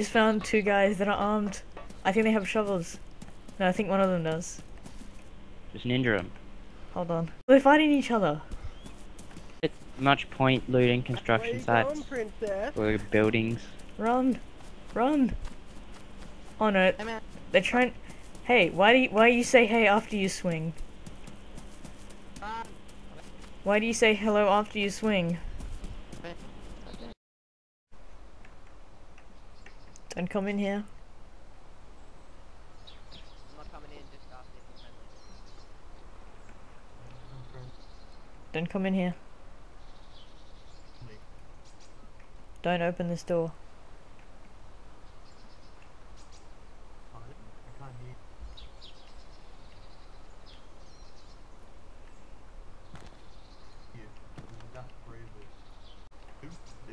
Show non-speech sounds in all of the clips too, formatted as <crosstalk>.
just found two guys that are armed. I think they have shovels. No, I think one of them does. Just ninja them. Hold on. They're fighting each other. It's much point looting construction sites princess? or buildings. Run, run. Oh no, they're trying. Hey, why do you, why you say hey after you swing? Why do you say hello after you swing? Don't come in here. I'm not coming in, just ask if you're friendly. Don't come in here. Don't open this door.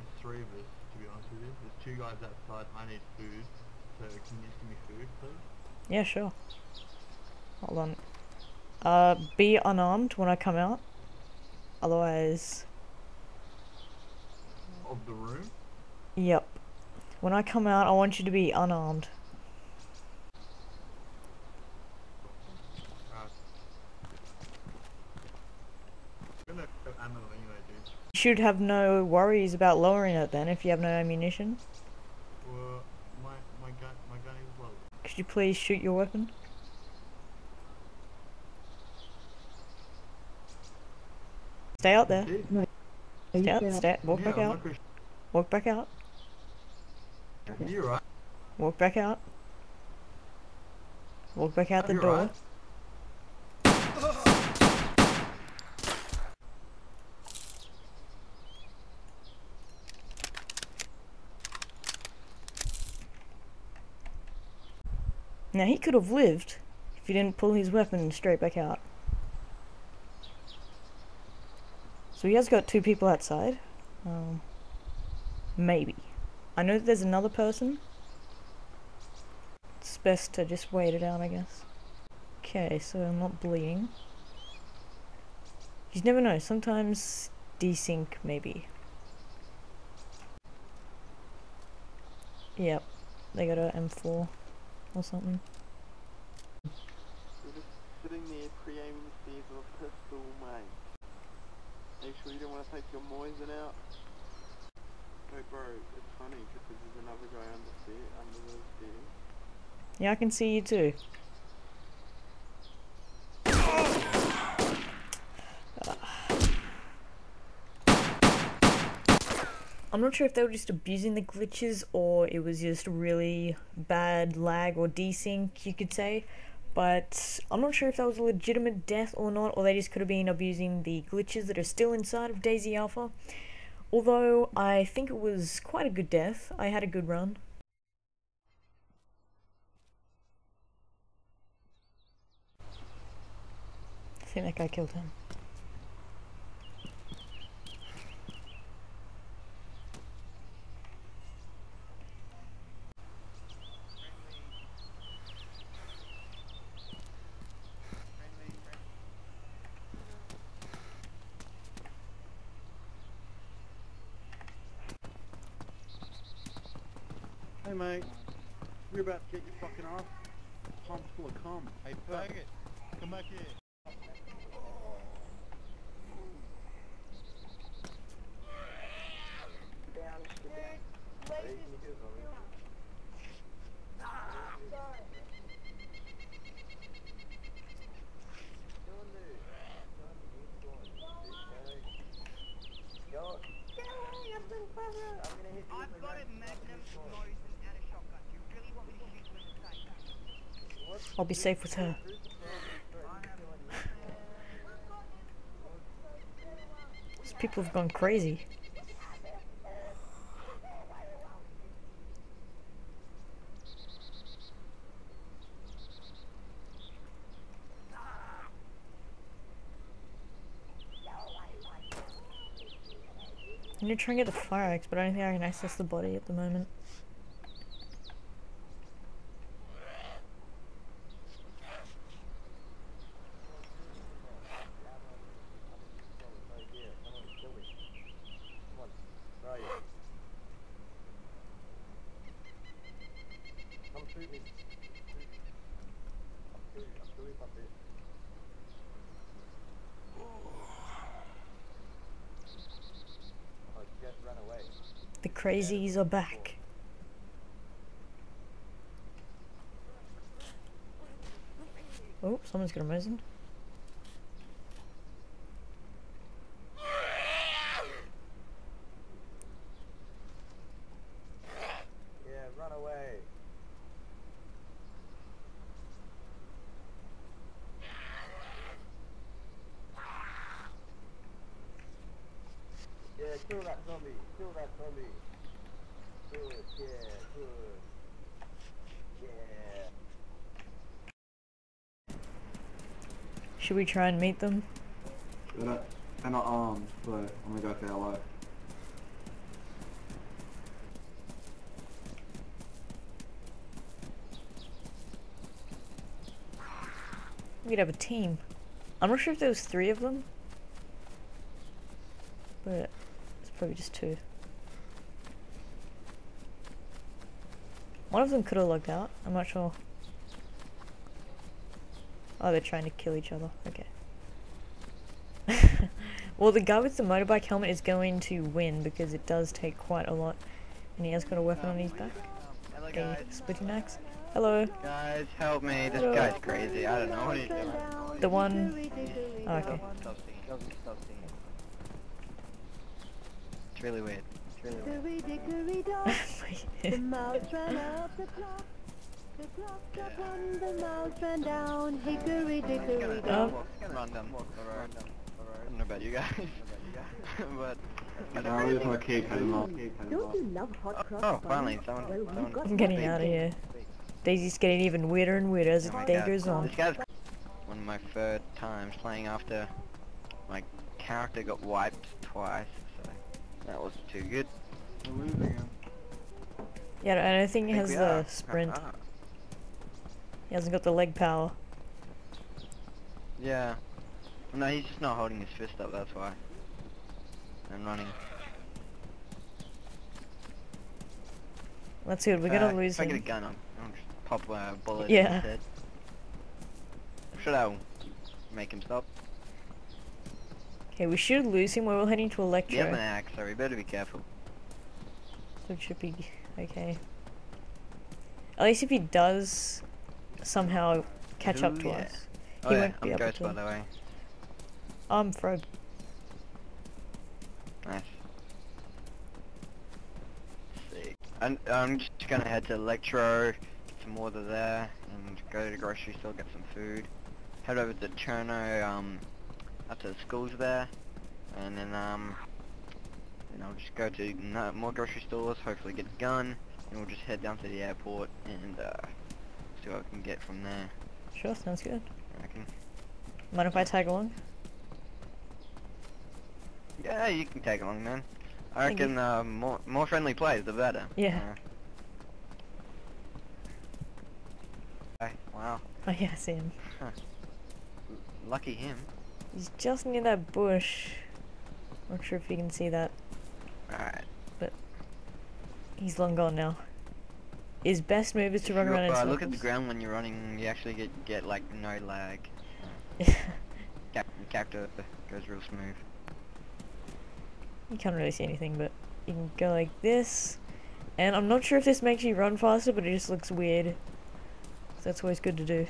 Can't hear. you. There's three of us. Two? There's three of us, to be honest with you. There's two guys outside. I need food. So can you give me food, please? Yeah, sure. Hold on. Uh, be unarmed when I come out. Otherwise, Of the room? yep. When I come out, I want you to be unarmed. Uh, I'm gonna go ammo anyway. You should have no worries about lowering it then if you have no ammunition. Well, my, my gun, my gun is low. Could you please shoot your weapon? Stay out there. See? Stay out. Stay. Walk Yeah, back out. not Christian. Walk back out. You're right. Walk back out. Walk back out the You're door. right. Now he could have lived if he didn't pull his weapon straight back out. So he has got two people outside. Um, maybe. I know that there's another person. It's best to just wait it out, I guess. Okay, so I'm not bleeding. You never know, sometimes desync, maybe. Yep, they got a M4 or something. Sitting there pre-aiming to see if a pistol, mate. Make sure you don't want to take your out. Hey bro, it's funny because there's another guy under the stairs. Yeah, I can see you too. I'm not sure if they were just abusing the glitches or it was just really bad lag or desync, you could say. But I'm not sure if that was a legitimate death or not, or they just could have been abusing the glitches that are still inside of DayZ Alpha. Although I think it was quite a good death, I had a good run. I think that guy killed him. Hey mate, we're about to get your fucking ass pumped full of cum. Hey faggot, come back here. I've got a Magnum, Mosin, and a shotgun. Do you really want me to shoot you in the face? I'll be safe with her. These people have gone crazy. I'm gonna try and get the fire axe, but I don't think I can access the body at the moment. The crazies are back. Oh, someone's got a Mosin. Yeah, run away. Yeah, kill that zombie. Kill that zombie. Good, yeah, good. Yeah. Should we try and meet them? They're not, they're not armed, but I'm gonna go say hello. We could have a team. I'm not sure if there was three of them. But it's probably just two. One of them could have logged out. I'm not sure. Oh, they're trying to kill each other. Okay. <laughs> well, the guy with the motorbike helmet is going to win because it does take quite a lot. And he has got a weapon on his back. Hello A splitting axe. Hello. Guys, help me. This Hello. guy's crazy. I don't know what he's doing. The one... Oh, okay. Stop singing. Stop singing. It's really weird. It's really weird. Hickory dickory dock, the mouse ran up the clock. The clock struck one, the mouse ran down. Hickory dickory dock. walk, run down. I don't know about you guys, <laughs> but No, we just wanna keep heading off. Keep heading Don't off. you love hot oh, cross oh, buns? finally, someone, Well, someone. I'm getting out of here. DayZ's getting even weirder and weirder as Oh the day God. goes on. This guy's one of my third times playing after my character got wiped twice, so that was too good. We're losing him. Yeah, I don't think he Think has the are. sprint. He hasn't got the leg power. Yeah. No, he's just not holding his fist up, that's why. And running. That's good. We're Uh, gonna lose If I get a him. gun, I'll, I'll just pop a bullet Yeah. in his head. Should I make him stop? Okay, we should lose him. We're all heading to He has an Electro, axe, so we better be careful. so it should be okay. At least if he does somehow catch up to yeah. us, Oh he yeah, won't be I'm able Ghost to. by the way. I'm Frog. Nice. Sick. And I'm just gonna head to Electro, get some water there, and go to the grocery store, get some food. Head over to Cherno, um, up to the schools there, and then, um, then I'll just go to no, more grocery stores, hopefully get a gun, and we'll just head down to the airport and, uh, see what we can get from there, Sure, sounds good. I reckon. Mind if I tag along? Yeah, you can tag along, man. I Thank reckon, uh, more, more friendly players, the better. Yeah. Uh, okay, wow. Oh yeah, I see him. Lucky him. He's just near that bush. Not sure if you can see that. Alright. But he's long gone now. His best move is to run around in uh, look at the ground when you're running, you actually get, get like, no lag. <laughs> Cap Captor goes real smooth. You can't really see anything, but you can go like this. And I'm not sure if this makes you run faster, but it just looks weird. So that's always good to do.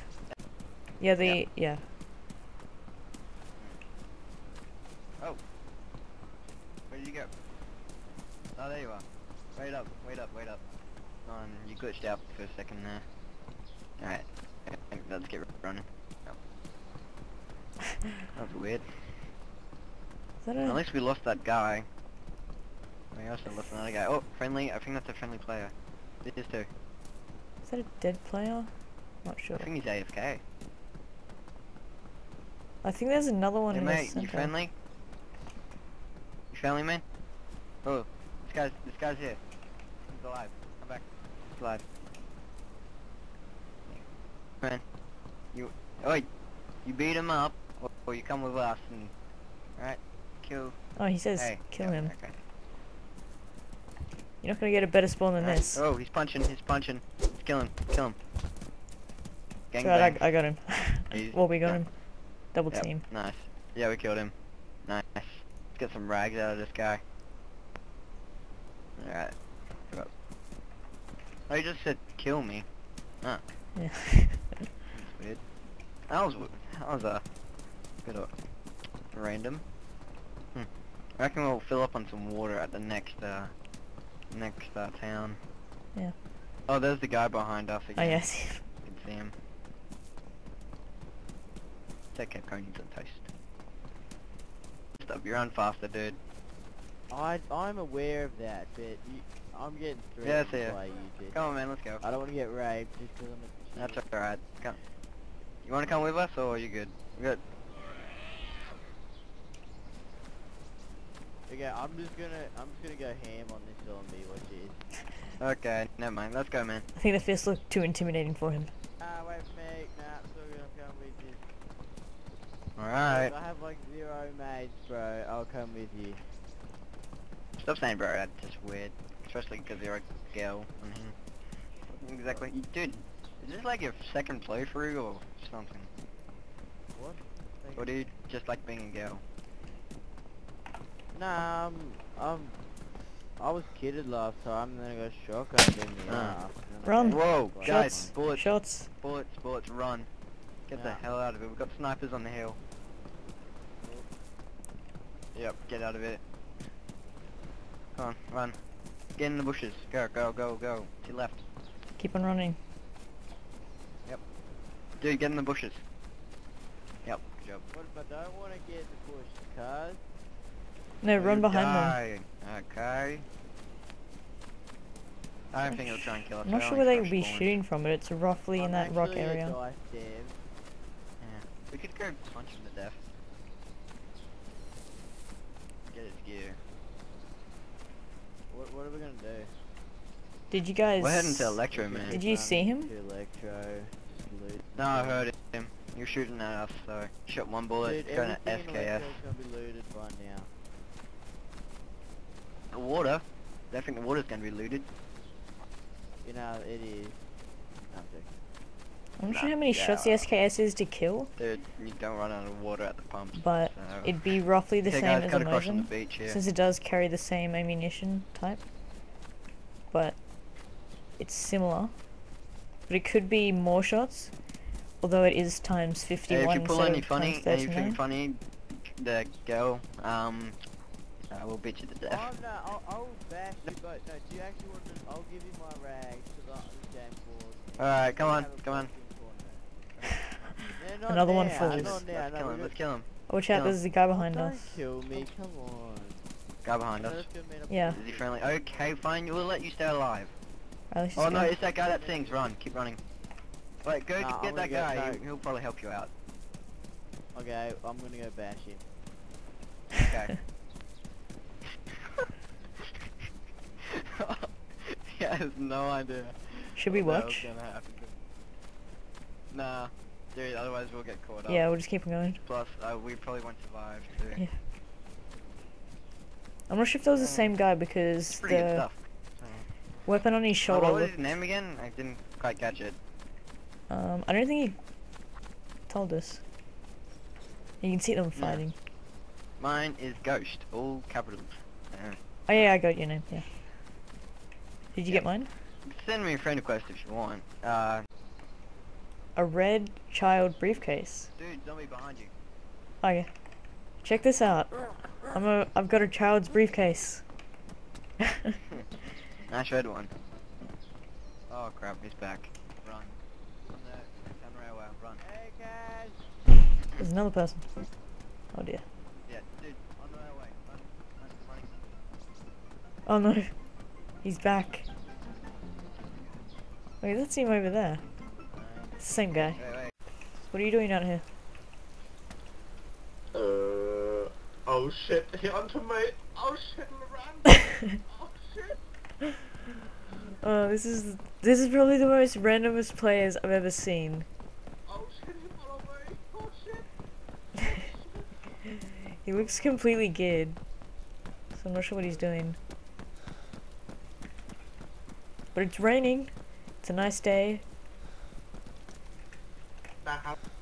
Yeah, the yeah. Where did you go? Oh, there you are. Wait up, wait up, wait up. Um, you glitched out for a second there. Alright. Let's get running. Oh. That was weird. Is that a At least we lost that guy. We also lost another guy. Oh, friendly. I think that's a friendly player. This is too. is that a dead player? Not sure. I think he's AFK. I think there's another one Hey in the mate, you center. friendly? You friendly, man? Oh, this guy's this guy's here. He's alive. Back. Man, you. Wait. You beat him up, or, or you come with us and. Alright, kill. Oh, he says hey, kill yeah, him. Okay. You're not gonna get a better spawn than Alright. this. Oh, he's punching. He's punching. Kill him. Kill him. Gang bang. I, I got him. <laughs> Well, we got yeah. him. Double Yep, team. Nice. Yeah, we killed him. Nice. Let's get some rags out of this guy. Alright. Oh, you just said kill me. Huh. Yeah. That's weird. That was that was a bit of random. Hmm. I reckon we'll fill up on some water at the next uh next uh, town. Yeah. Oh, there's the guy behind us again. oh yes. You can see him. Take care, Coney and toast. Stop, you run faster, dude. I I'm aware of that, but you, I'm getting threatened Yeah, I see ya. you, dude. Come on, man, let's go. I don't want to get raped just because I'm a That's alright. Come. You wanna come with us, or are you good? Good. Okay, I'm just gonna I'm just gonna go ham on this zombie. Watch this. Okay, never mind. Let's go, man. I think the fist looked too intimidating for him. Ah, wait for me. Nah, it's all good. I'm coming with you. Alright. I have like zero mates, bro. I'll come with you. Stop saying bro, that's just weird. Especially because you're a girl. Mhm. Exactly. You- Dude, is this like your second playthrough or something? What? Or do you just like being a girl? Nah, um, um, I was kidded last time, and then I got shotgun in the Ah. ass. and then Run. Whoa, fucked. guys, Shots. bullets, Shots. bullets, bullets, run. Get the hell out of it. We've got snipers on the hill. Yep, get out of it. Come on, run. Get in the bushes. Go, go, go, go. To your left. Keep on running. Yep. Dude, get in the bushes. Yep, good job. What if I don't want to get the bush, cuz? No, run You behind them. Okay. I don't think it'll try and kill us. I'm not sure where they crush would be spawns. shooting from, but it's roughly in I'm that rock area. dice. Yeah. We could go punch him to death. Get his gear. What, what are we gonna do? Did you guys? We're heading to Electro, man. Did you run see him? Electro, No, I heard him. You're shooting at us, so shot one bullet, Dude, going to everything in SKS. Electro's gonna be looted by now. The water. I think the water's going to be looted. You know, it is. I'm joking. I'm not sure how many yeah. shots the SKS is to kill, Dude, you don't run out of water at the pumps. but so. it'd be roughly the Okay, same guys, as cut a on the Mosin, beach here. since it does carry the same ammunition type. But it's similar. But it could be more shots, although it is times Hey, 51 if you pull instead any funny, times anything 39. funny, the girl, um, I will beat you to death. Oh no, I'll, I'll bash you, but no, do you actually want to, I'll give you my rags, because I'm damn. Alright, come on, come on. Fucking corner. Not Another one falls. Let's now, kill him, let's kill him. Watch out, Kill him. there's a guy behind Don't us. kill me, come on. Guy behind us. us go meet up Yeah. Is he friendly? Okay, fine, we'll let you stay alive. Right, Oh just no, it's that guy that sings. Run, keep running. Wait, go Nah, I'm get that gonna go- guy. no. he- He'll probably help you out. Okay, I'm gonna go bash him. Okay. <laughs> <laughs> he has no idea. Should we what the hell's watch? gonna happen to him. Nah, dude. Otherwise we'll get caught up. Yeah, we'll just keep on going. Plus, uh, we probably won't survive too. Yeah. I'm not sure if that was the same guy because It's pretty good the weapon on his Oh, shoulder what was his name again? I didn't quite catch it. Um, I don't think he told us. You can see them Yeah. fighting. Mine is Ghost, all capitals. Uh, Oh yeah, I got your name. Yeah. Did you Yeah. get mine? send me a friend request if you want. Uh, A red child briefcase. dude, zombie behind you. Oh yeah. Check this out. I'm a. I've got a child's briefcase. <laughs> Nice red one. Oh crap, he's back. Run. On the town railway, run. Hey guys! There's another person. Oh dear. Yeah, dude, on the railway. Run, run, running. Oh no. He's back. Wait, let's see him over there. Same guy. What are you doing out here? Uh, oh shit, he onto me. Oh shit, run. oh shit. Oh, <laughs> this is this is probably the most randomest players I've ever seen. Oh shit, he followed me. Oh shit. <laughs> He looks completely geared. So I'm not sure what he's doing. But it's raining. It's a nice day. That hap-